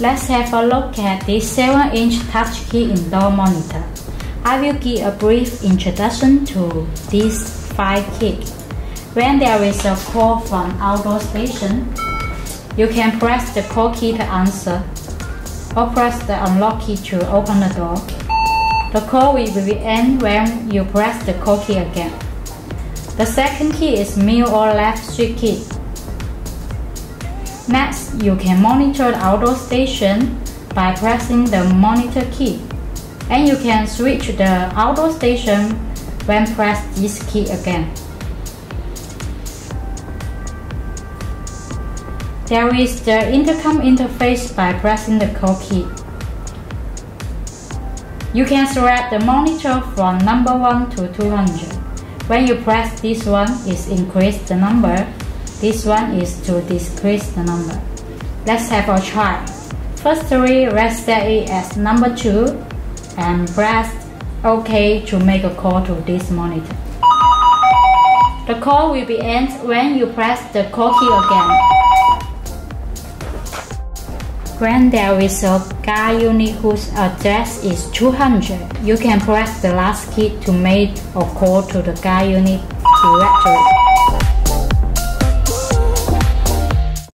Let's have a look at this 7-inch touch key indoor monitor. I will give a brief introduction to this 5 key. When there is a call from outdoor station, you can press the call key to answer or press the unlock key to open the door. The call will be end when you press the call key again. The second key is middle or left switch key. Next, you can monitor the outdoor station by pressing the monitor key. And you can switch the outdoor station when press this key again. There is the intercom interface by pressing the code key. You can select the monitor from number 1 to 200. When you press this one, it increases the number. This one is to decrease the number. Let's have a try. Firstly, let's set it as number 2 and press OK to make a call to this monitor. The call will be end when you press the call key again. When there is a guard unit whose address is 200, you can press the last key to make a call to the guard unit directory.